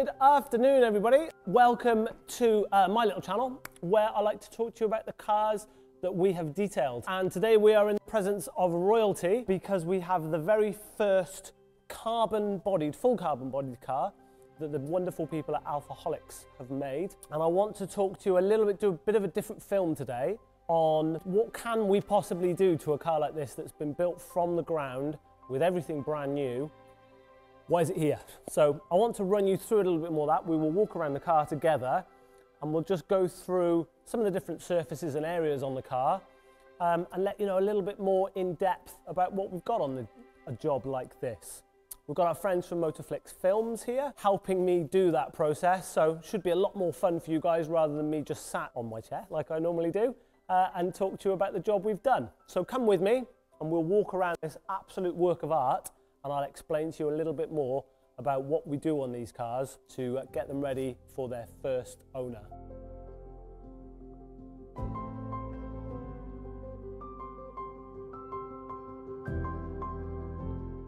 Good afternoon, everybody. Welcome to uh, my little channel where I like to talk to you about the cars that we have detailed. And today we are in the presence of royalty because we have the very first carbon bodied, full carbon bodied car that the wonderful people at Alfaholics have made. And I want to talk to you a little bit, do a bit of a different film today on what can we possibly do to a car like this that's been built from the ground with everything brand new. Why is it here? So I want to run you through a little bit more of that. We will walk around the car together and we'll just go through some of the different surfaces and areas on the car um, and let you know a little bit more in depth about what we've got on the, a job like this. We've got our friends from Motorflix Films here helping me do that process, so should be a lot more fun for you guys rather than me just sat on my chair like I normally do uh, and talk to you about the job we've done. So come with me and we'll walk around this absolute work of art and I'll explain to you a little bit more about what we do on these cars to uh, get them ready for their first owner.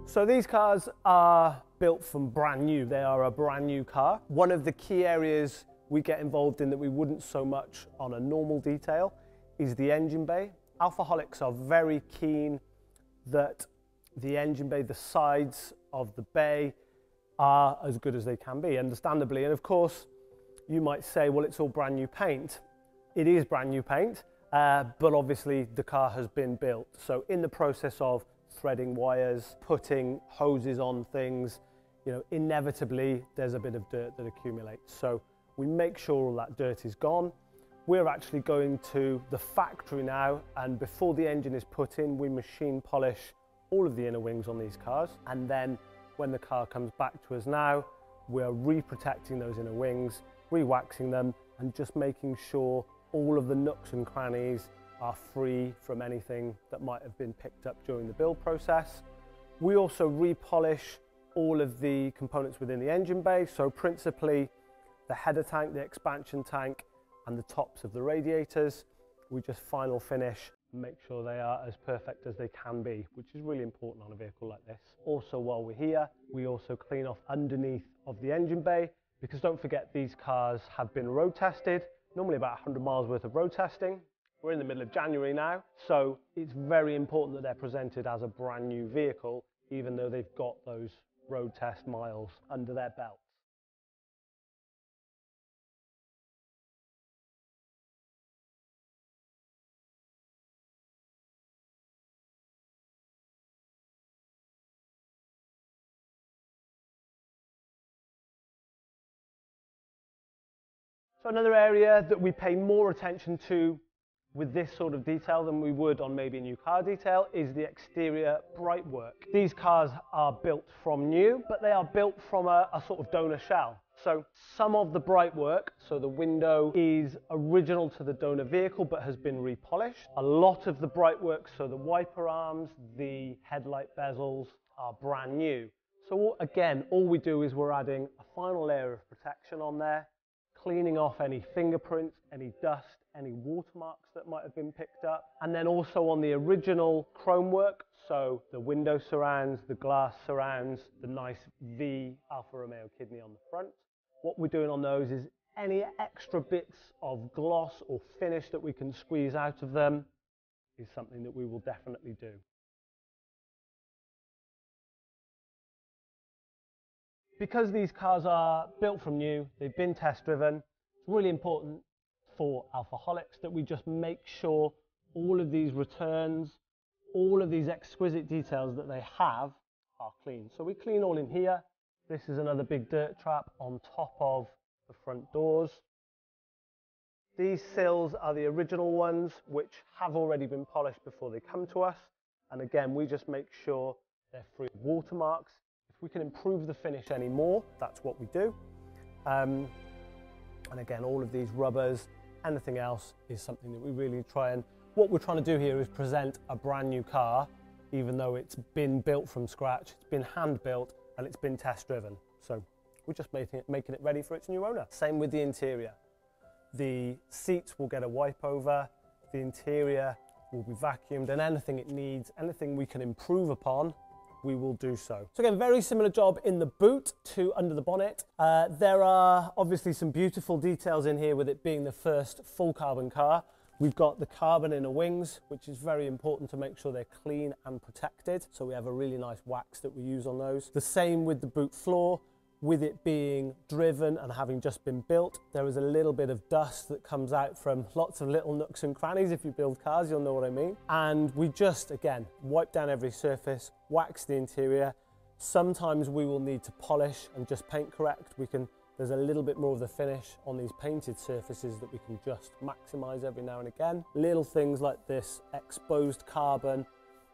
So these cars are built from brand new. They are a brand new car. One of the key areas we get involved in that we wouldn't so much on a normal detail is the engine bay. Alfaholics are very keen that the engine bay, the sides of the bay are as good as they can be, understandably. And of course, you might say, well, it's all brand new paint. It is brand new paint, uh, but obviously the car has been built. So in the process of threading wires, putting hoses on things, you know, inevitably there's a bit of dirt that accumulates. So we make sure all that dirt is gone. We're actually going to the factory now and before the engine is put in, we machine polish all of the inner wings on these cars. And then when the car comes back to us now, we're re-protecting those inner wings, re-waxing them and just making sure all of the nooks and crannies are free from anything that might have been picked up during the build process. We also repolish all of the components within the engine bay, so principally the header tank, the expansion tank, and the tops of the radiators. We just final finish, make sure they are as perfect as they can be, which is really important on a vehicle like this. Also, while we're here, we also clean off underneath of the engine bay, because don't forget these cars have been road tested, normally about 100 miles worth of road testing. We're in the middle of January now, so it's very important that they're presented as a brand new vehicle, even though they've got those road test miles under their belts. So another area that we pay more attention to with this sort of detail than we would on maybe a new car detail is the exterior bright work. These cars are built from new, but they are built from a, a sort of donor shell. So some of the bright work, so the window is original to the donor vehicle but has been repolished. A lot of the bright work, so the wiper arms, the headlight bezels are brand new. So again, all we do is we're adding a final layer of protection on there, cleaning off any fingerprints, any dust, any watermarks that might have been picked up. And then also on the original chrome work, so the window surrounds, the glass surrounds, the nice V Alfa Romeo kidney on the front. What we're doing on those is any extra bits of gloss or finish that we can squeeze out of them is something that we will definitely do. Because these cars are built from new, they've been test driven, it's really important for alfaholics that we just make sure all of these returns, all of these exquisite details that they have are clean. So we clean all in here. This is another big dirt trap on top of the front doors. These sills are the original ones which have already been polished before they come to us. And again, we just make sure they're free of watermarks. We can improve the finish any more, that's what we do. Um, and again, all of these rubbers, anything else is something that we really try and, what we're trying to do here is present a brand new car, even though it's been built from scratch, it's been hand built and it's been test driven. So we're just making it, making it ready for its new owner. Same with the interior. The seats will get a wipe over, the interior will be vacuumed and anything it needs, anything we can improve upon, we will do so. So again, very similar job in the boot to under the bonnet. Uh, there are obviously some beautiful details in here with it being the first full carbon car. We've got the carbon inner wings, which is very important to make sure they're clean and protected. So we have a really nice wax that we use on those. The same with the boot floor with it being driven and having just been built, there is a little bit of dust that comes out from lots of little nooks and crannies. If you build cars, you'll know what I mean. And we just, again, wipe down every surface, wax the interior. Sometimes we will need to polish and just paint correct. We can, there's a little bit more of the finish on these painted surfaces that we can just maximize every now and again. Little things like this exposed carbon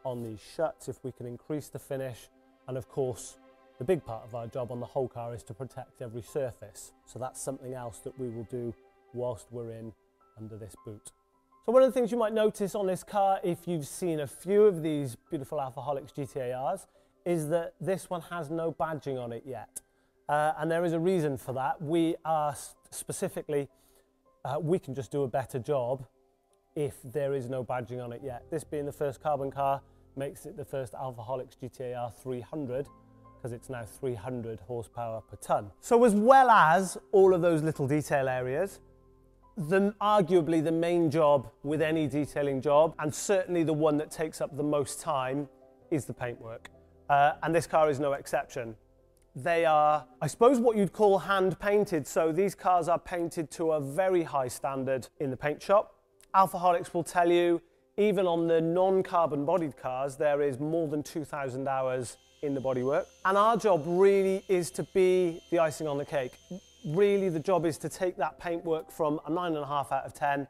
on these shuts, if we can increase the finish, and of course, the big part of our job on the whole car is to protect every surface. So that's something else that we will do whilst we're in under this boot. So one of the things you might notice on this car, if you've seen a few of these beautiful Alfaholics GTARs, is that this one has no badging on it yet. Uh, and there is a reason for that. We are specifically, uh, we can just do a better job if there is no badging on it yet. This being the first carbon car makes it the first Alfaholics GTAR 300 because it's now 300 horsepower per ton. So as well as all of those little detail areas, the, arguably the main job with any detailing job, and certainly the one that takes up the most time, is the paintwork. Uh, and this car is no exception. They are, I suppose, what you'd call hand painted. So these cars are painted to a very high standard in the paint shop. Alfaholics will tell you, even on the non-carbon bodied cars, there is more than 2,000 hours in the bodywork. And our job really is to be the icing on the cake. Really, the job is to take that paintwork from a nine and a half out of 10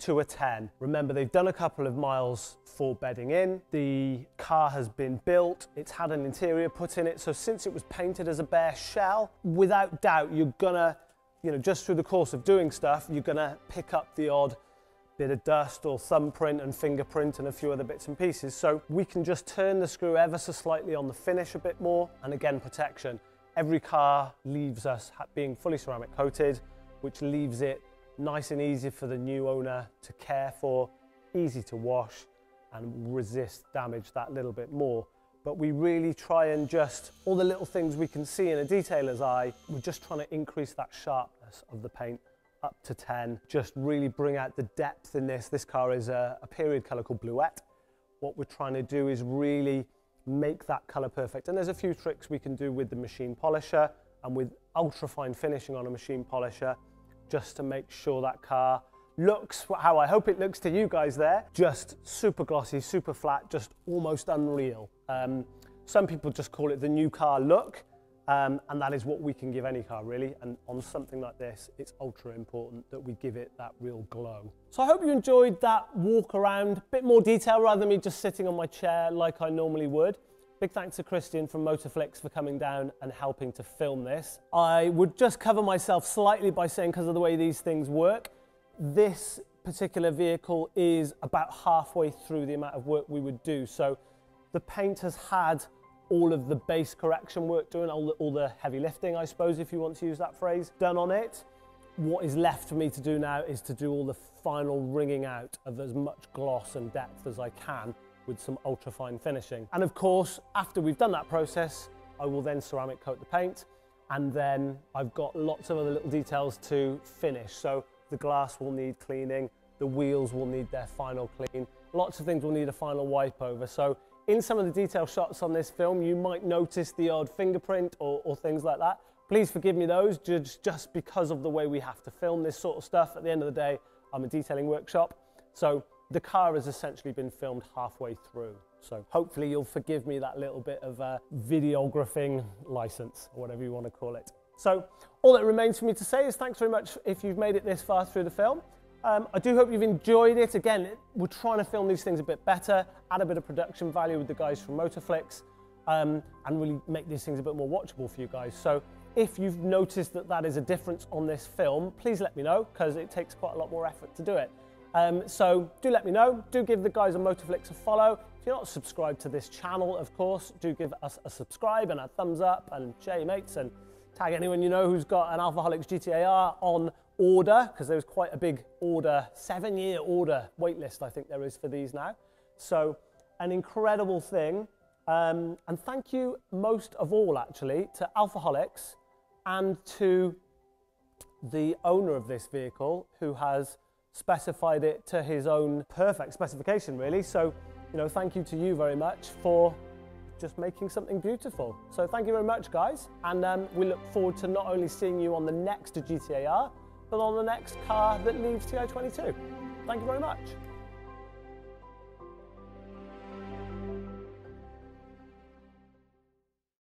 to a 10. Remember, they've done a couple of miles for bedding in. The car has been built. It's had an interior put in it. So since it was painted as a bare shell, without doubt, you're gonna, you know, just through the course of doing stuff, you're gonna pick up the odd bit of dust or thumbprint and fingerprint and a few other bits and pieces. So we can just turn the screw ever so slightly on the finish a bit more and again protection. Every car leaves us being fully ceramic coated, which leaves it nice and easy for the new owner to care for, easy to wash and resist damage that little bit more. But we really try and just, all the little things we can see in a detailer's eye, we're just trying to increase that sharpness of the paint up to 10. Just really bring out the depth in this. This car is a, a period color called Bluette. What we're trying to do is really make that color perfect. And there's a few tricks we can do with the machine polisher and with ultra fine finishing on a machine polisher just to make sure that car looks how I hope it looks to you guys there. Just super glossy, super flat, just almost unreal. Um, some people just call it the new car look. Um, and that is what we can give any car really. And on something like this, it's ultra important that we give it that real glow. So I hope you enjoyed that walk around, a bit more detail rather than me just sitting on my chair like I normally would. Big thanks to Christian from Motorflix for coming down and helping to film this. I would just cover myself slightly by saying because of the way these things work, this particular vehicle is about halfway through the amount of work we would do. So the paint has had all of the base correction work done, all the, all the heavy lifting, I suppose, if you want to use that phrase, done on it. What is left for me to do now is to do all the final wringing out of as much gloss and depth as I can with some ultra fine finishing. And of course, after we've done that process, I will then ceramic coat the paint and then I've got lots of other little details to finish. So the glass will need cleaning, the wheels will need their final clean, lots of things will need a final wipe over. So in some of the detail shots on this film, you might notice the odd fingerprint or, or things like that. Please forgive me those, just, just because of the way we have to film this sort of stuff. At the end of the day, I'm a detailing workshop. So the car has essentially been filmed halfway through. So hopefully you'll forgive me that little bit of a videographing license, or whatever you want to call it. So all that remains for me to say is thanks very much if you've made it this far through the film. Um, I do hope you've enjoyed it. Again, we're trying to film these things a bit better, add a bit of production value with the guys from Motorflix, um, and really make these things a bit more watchable for you guys. So if you've noticed that that is a difference on this film, please let me know, because it takes quite a lot more effort to do it. Um, so do let me know. Do give the guys on Motorflix a follow. If you're not subscribed to this channel, of course, do give us a subscribe and a thumbs up and share your mates and tag anyone you know who's got an Alfaholics GTAR on order, because there was quite a big order, seven year order waitlist, I think there is for these now. So, an incredible thing Um, and thank you most of all, actually, to Alfaholics and to the owner of this vehicle who has specified it to his own perfect specification, really. So, you know, thank you to you very much for just making something beautiful. So thank you very much, guys. And um, we look forward to not only seeing you on the next GTAR, but on the next car that leaves TI22. Thank you very much.